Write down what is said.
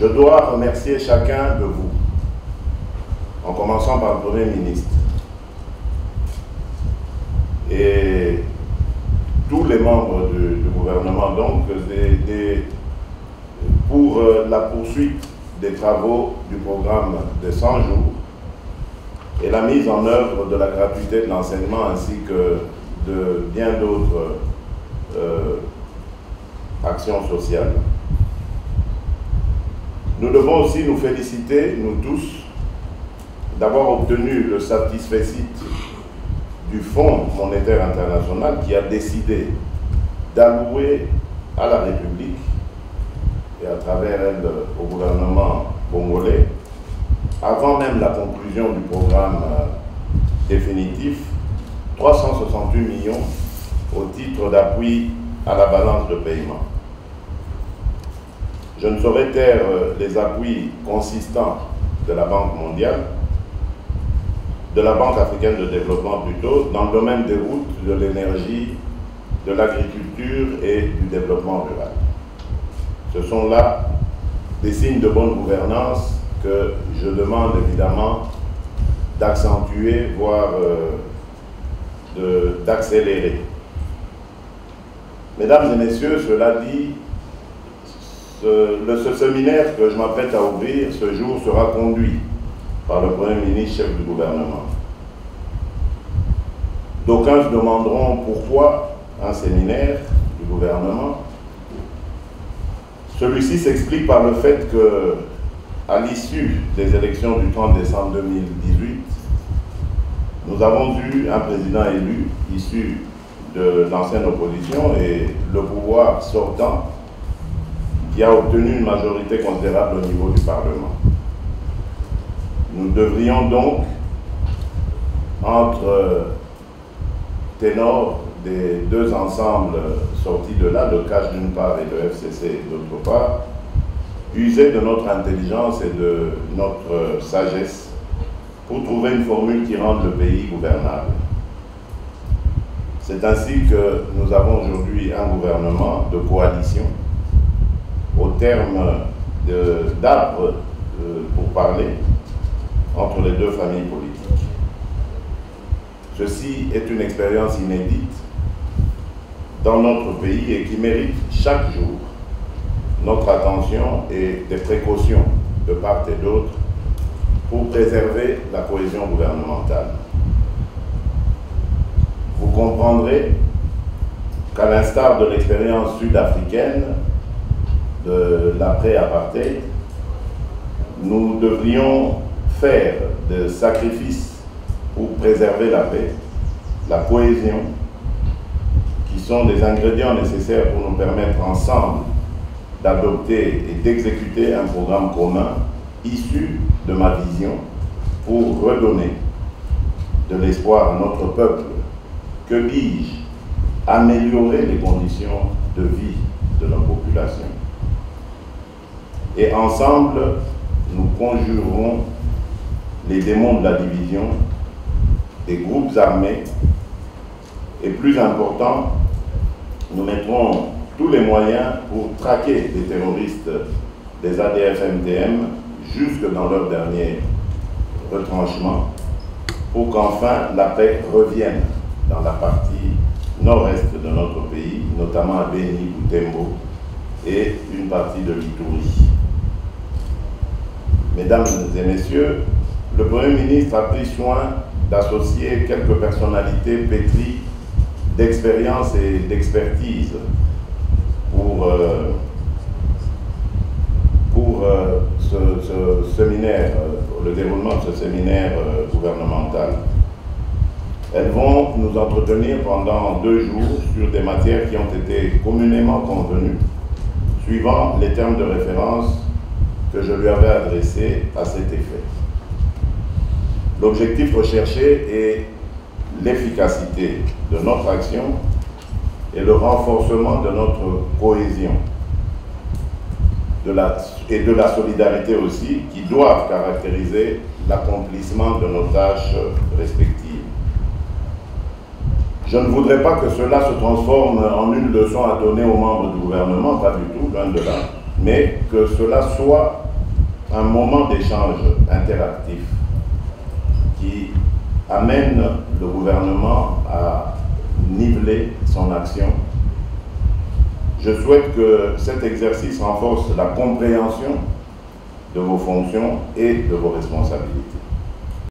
Je dois remercier chacun de vous, en commençant par le Premier ministre et tous les membres du, gouvernement, donc, pour euh, la poursuite des travaux du programme de 100 jours et la mise en œuvre de la gratuité de l'enseignement ainsi que de bien d'autres euh, actions sociales. Aussi nous féliciter, nous tous, d'avoir obtenu le satisfait du Fonds monétaire international qui a décidé d'allouer à la République et à travers elle au gouvernement congolais, avant même la conclusion du programme euh, définitif, 368 millions au titre d'appui à la balance de paiement. Je ne saurais taire euh, les appuis consistants de la Banque mondiale, de la Banque africaine de développement plutôt, dans le domaine des routes, de l'énergie, de l'agriculture et du développement rural. Ce sont là des signes de bonne gouvernance que je demande évidemment d'accentuer, voire euh, d'accélérer. Mesdames et messieurs, cela dit, ce, séminaire que je m'apprête à ouvrir ce jour sera conduit par le Premier ministre, chef du gouvernement. D'aucuns se demanderont pourquoi un séminaire du gouvernement. Celui-ci s'explique par le fait que, à l'issue des élections du 30 décembre 2018, nous avons eu un président élu issu de l'ancienne opposition et le pouvoir sortant qui a obtenu une majorité considérable au niveau du Parlement. Nous devrions donc, entre ténors des deux ensembles sortis de là, le CACH d'une part et le FCC d'autre part, user de notre intelligence et de notre sagesse pour trouver une formule qui rende le pays gouvernable. C'est ainsi que nous avons aujourd'hui un gouvernement de coalition terme d'arbres euh, pour parler entre les deux familles politiques. Ceci est une expérience inédite dans notre pays et qui mérite chaque jour notre attention et des précautions de part et d'autre pour préserver la cohésion gouvernementale. Vous comprendrez qu'à l'instar de l'expérience sud-africaine de l'après-apartheid, nous devrions faire des sacrifices pour préserver la paix, la cohésion, qui sont des ingrédients nécessaires pour nous permettre ensemble d'adopter et d'exécuter un programme commun issu de ma vision pour redonner de l'espoir à notre peuple que dis-je? Améliorer les conditions de vie de nos populations. Et ensemble, nous conjurerons les démons de la division, des groupes armés, et plus important, nous mettrons tous les moyens pour traquer les terroristes des ADF-MTM jusque dans leur dernier retranchement, pour qu'enfin la paix revienne dans la partie nord-est de notre pays, notamment à Béni, Boutembo et une partie de l'Itourie. Mesdames et messieurs, le Premier ministre a pris soin d'associer quelques personnalités pétries d'expérience et d'expertise pour, euh, euh, ce, séminaire, euh, le déroulement de ce séminaire gouvernemental. Elles vont nous entretenir pendant deux jours sur des matières qui ont été communément convenues, suivant les termes de référence que je lui avais adressés à cet effet. L'objectif recherché est l'efficacité de notre action et le renforcement de notre cohésion et de la solidarité aussi qui doivent caractériser l'accomplissement de nos tâches respectives. Je ne voudrais pas que cela se transforme en une leçon à donner aux membres du gouvernement, pas du tout, loin de là, mais que cela soit un moment d'échange interactif qui amène le gouvernement à niveler son action. Je souhaite que cet exercice renforce la compréhension de vos fonctions et de vos responsabilités.